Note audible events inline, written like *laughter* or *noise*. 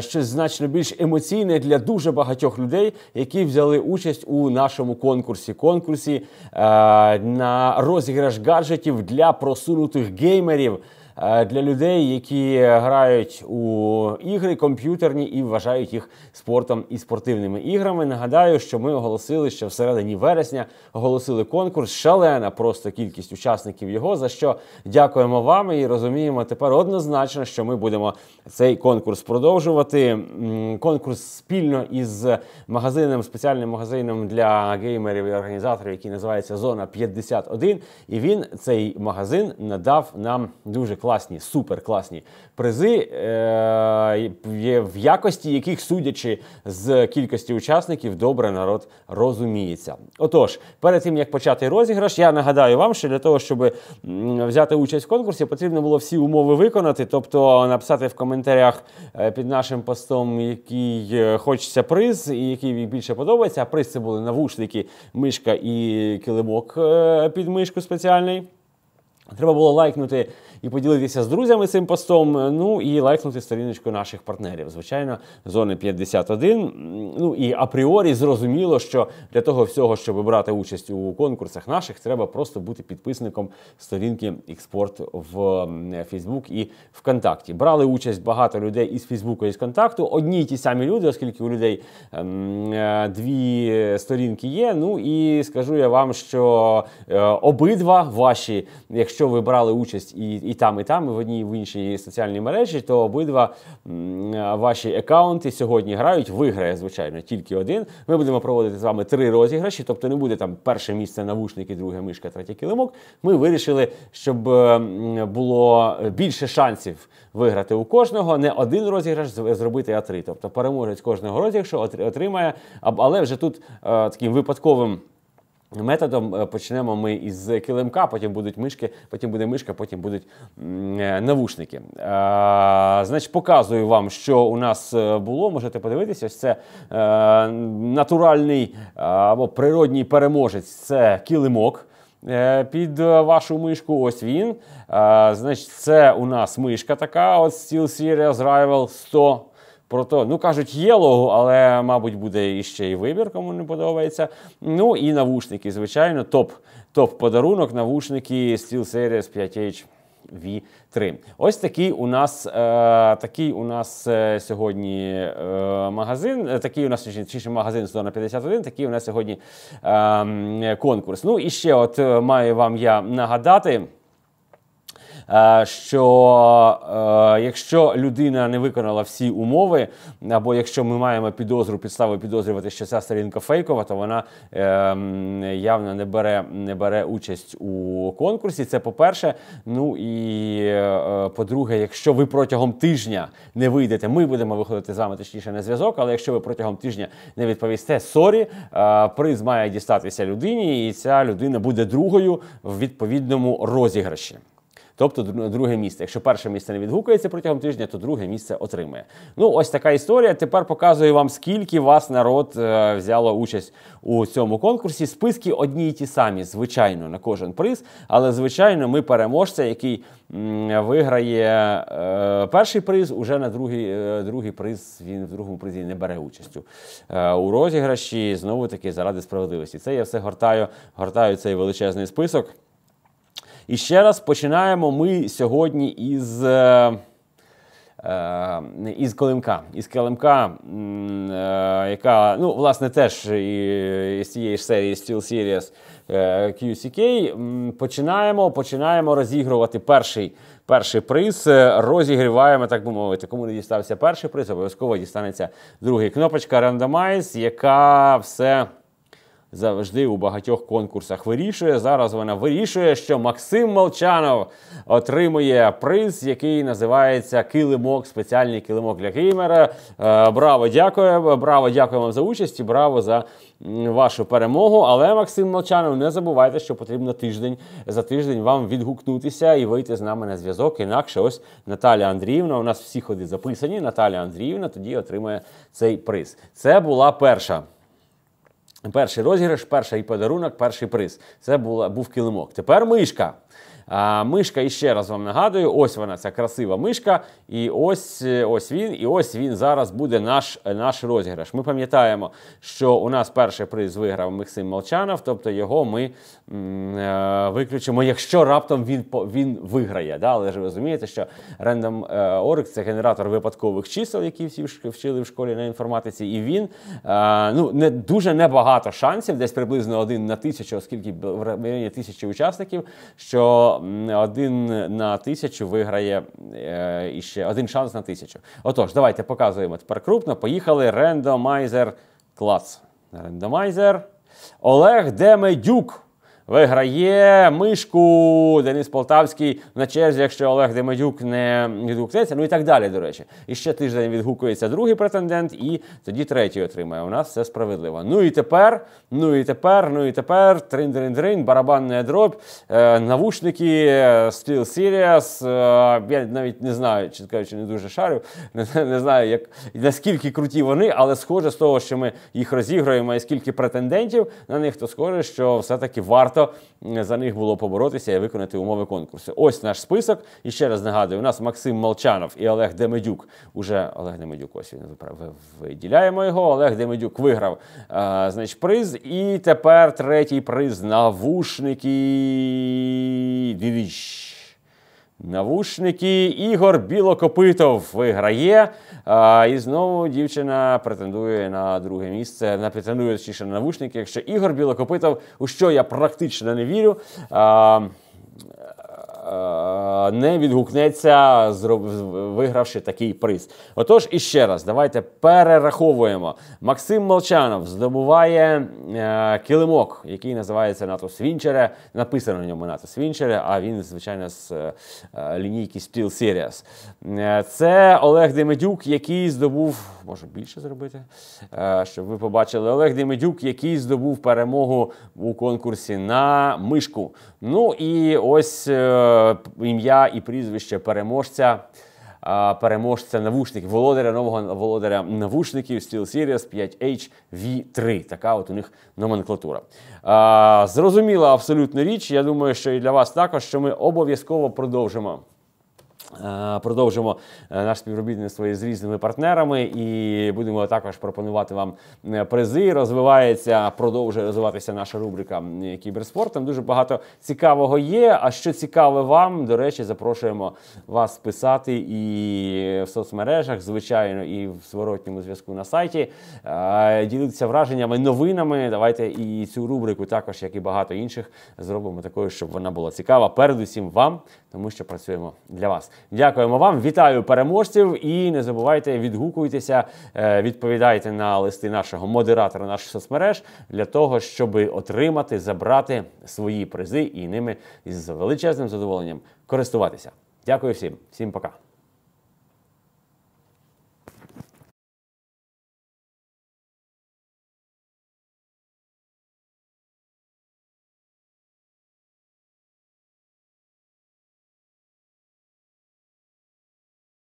Щось значно більш емоційне для дуже багатьох людей, які взяли участь у нашому конкурсі. Конкурсі е, на розіграш гаджетів для просунутих геймерів. Е, для людей, які грають у ігри комп'ютерні і вважають їх спортом і спортивними іграми. Нагадаю, що ми оголосили, що всередині вересня оголосили конкурс. Шалена просто кількість учасників його. За що дякуємо вам і розуміємо тепер однозначно, що ми будемо цей конкурс продовжувати. Конкурс спільно із магазином, спеціальним магазином для геймерів і організаторів, який називається Зона 51. І він цей магазин надав нам дуже класні, суперкласні призи, е, в якості яких, судячи з кількості учасників, добре народ розуміється. Отож, перед тим як почати розіграш, я нагадаю вам, що для того, щоб взяти участь в конкурсі, потрібно було всі умови виконати, тобто написати в коментарях е, під нашим постом, який е, хочеться приз, і який більше подобається. А приз це були навушники, мишка і килимок під мишку спеціальний. Треба було лайкнути і поділитися з друзями цим постом. Ну і лайкнути сторіночку наших партнерів. Звичайно, зони 51. Ну і апріорі зрозуміло, що для того всього, щоб брати участь у конкурсах наших, треба просто бути підписником сторінки Експорт в Фейсбук і ВКонтакті. Брали участь багато людей із Фейсбуку і з контакту. Одні й ті самі люди, оскільки у людей ем, е, дві сторінки є. Ну і скажу я вам, що е, обидва ваші, якщо ви брали участь і і там, і там, і в одній і в іншій соціальній мережі, то обидва ваші аккаунти сьогодні грають. Виграє, звичайно, тільки один. Ми будемо проводити з вами три розіграші, тобто не буде там перше місце навушники, друге мишка, третє килимок. Ми вирішили, щоб було більше шансів виграти у кожного. Не один розіграш зробити, а три. Тобто переможець кожного розіграшу отримає, але вже тут таким випадковим. Методом е, почнемо ми із килимка, потім будуть мишки, потім буде мишка, потім будуть е, навушники. А, Значить, показую вам, що у нас е, було. Можете подивитися, ось це а, натуральний або природній переможець це килимок. Під вашу мишку, ось він. Значить, це у нас мишка така. от SteelSeries Rival 100. Про то, ну кажуть, Yellow, але, мабуть, буде іще і вибір, кому не подобається. Ну і навушники, звичайно, топ топ подарунок, навушники SteelSeries 5H V3. Ось такий у нас е, такий у нас е, сьогодні е, магазин. Е, такий у нас чи магазин Зона 51, такий у нас сьогодні е, конкурс. Ну і ще от е, маю вам я нагадати. Е, що е, якщо людина не виконала всі умови, або якщо ми маємо підозру, підставу підозрювати, що ця сторінка фейкова, то вона ем, явно не бере не бере участь у конкурсі. Це по-перше. Ну і е, по-друге, якщо ви протягом тижня не вийдете, ми будемо виходити з вами точніше на зв'язок. Але якщо ви протягом тижня не відповісте, sorry, приз має дістатися людині, і ця людина буде другою в відповідному розіграші тобто друге місце. Якщо перше місце не відгукується протягом тижня, то друге місце отримає. Ну, ось така історія. Тепер показую вам, скільки вас народ е, взяло участь у цьому конкурсі. Списки одні й ті самі, звичайно, на кожен приз. Але, звичайно, ми переможця, який виграє е, перший приз, уже на другий е, другий приз він в другому призі не бере участю. у розіграші знову таки заради справедливості. Це я все гортаю, гортаю цей величезний список. І ще раз починаємо ми сьогодні із. Е, е, із Колимка, із Килимка, е, яка, ну, власне, теж із цієї ж серії Steel Series QCK. Починаємо починаємо розігрувати перший перший приз. Розігріваємо, так би мовити, кому не дістався перший приз, обов'язково дістанеться другий. Кнопочка Randomize, яка все завжди у багатьох конкурсах вирішує. Зараз вона вирішує, що Максим Молчанов отримує приз, який називається Килимок, спеціальний килимок для геймера. Е, браво, дякую! Браво, дякую вам за участь і браво за вашу перемогу. Але Максим Молчанов, не забувайте, що потрібно тиждень за тиждень вам відгукнутися і вийти з нами на зв'язок. Інакше ось Наталя Андріївна. У нас всі ходи записані. Наталя Андріївна тоді отримає цей приз. Це була перша. Перший розіграш, перший подарунок, перший приз. Це була, був килимок. Тепер мишка. А, Мишка, і ще раз вам нагадую, ось вона, ця красива мишка. І ось е, ось він, і ось він зараз буде наш наш розіграш. Ми пам'ятаємо, що у нас перший приз виграв Максим Молчанов, тобто його ми м, е, виключимо, якщо раптом він він виграє. Да? Але ж ви розумієте, що Random Oryx – це генератор випадкових чисел, які всі вчили в школі на інформатиці, і він е, ну, не дуже небагато шансів, десь приблизно один на тисячу, оскільки в районі тисячі учасників, що один на тисячу виграє е, іще один шанс на тисячу. Отож, давайте показуємо тепер крупно. Поїхали. Рендомайзер клас. Рендомайзер. Олег Демедюк. Виграє мишку Денис Полтавський на черзі, якщо Олег Демедюк не відгукнеться, ну і так далі, до речі. І ще тиждень відгукується другий претендент, і тоді третій отримає. У нас все справедливо. Ну і тепер, ну і тепер, ну і тепер трин-дрин-дрин, барабанний дроб, е, навушники, Steel Series. Е, я навіть не знаю, чи кажучи, не дуже шарю, *laughs* не, не знаю, як наскільки круті вони, але схоже з того, що ми їх розіграємо, і скільки претендентів на них, то схоже, що все-таки варто варто за них було поборотися і виконати умови конкурсу. Ось наш список. І ще раз нагадую: у нас Максим Молчанов і Олег Демедюк. Уже Олег Демедюк, ось він виділяємо його. Олег Демедюк виграв а, значить, приз. І тепер третій приз навушники. Дивіш. Навушники Ігор Білокопитов виграє. А, І знову дівчина претендує на друге місце. На претендує точніше на навушники. Якщо Ігор Білокопитов, у що я практично не вірю. А, Е, не відгукнеться, вигравши такий приз. Отож, іще раз, давайте перераховуємо. Максим Молчанов здобуває е, килимок, який називається НАТО Свінчере. Написано на ньому НАТО Свінчере, а він, звичайно, з е, лінійки Steel Series. Е, це Олег Демедюк, який здобув, можу більше зробити, е, щоб ви побачили, Олег Демедюк, який здобув перемогу у конкурсі на мишку. Ну і ось. Е, ім'я і прізвище переможця. Переможця навушників, володаря нового володаря навушників SteelSeries 5H V3. Така от у них номенклатура. Зрозуміла абсолютно річ. Я думаю, що і для вас також, що ми обов'язково продовжимо. Е, продовжимо е, наше співробітництво з різними партнерами і будемо також пропонувати вам е, призи. Розвивається, продовжує розвиватися наша рубрика кіберспорт. Там дуже багато цікавого є. А що цікаве вам, до речі, запрошуємо вас писати і в соцмережах, звичайно, і в зворотньому зв'язку на сайті. Ділитися враженнями, новинами. Давайте і цю рубрику, також як і багато інших, зробимо такою, щоб вона була цікава. Передусім вам, тому що працюємо для вас. Дякуємо вам, вітаю переможців і не забувайте відгукуйтеся, е, відповідайте на листи нашого модератора наших соцмереж для того, щоб отримати, забрати свої призи і ними з величезним задоволенням користуватися. Дякую всім, всім пока.